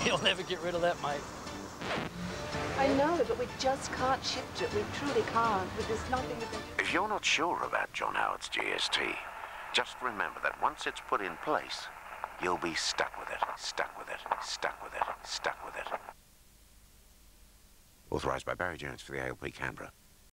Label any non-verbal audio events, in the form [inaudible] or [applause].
[laughs] You'll never get rid of that, mate. I know, but we just can't shift it. We truly can't. There's nothing we can If you're not sure about John Howard's GST, just remember that once it's put in place, you'll be stuck with it, stuck with it, stuck with it, stuck with it. Authorised by Barry Jones for the ALP Canberra.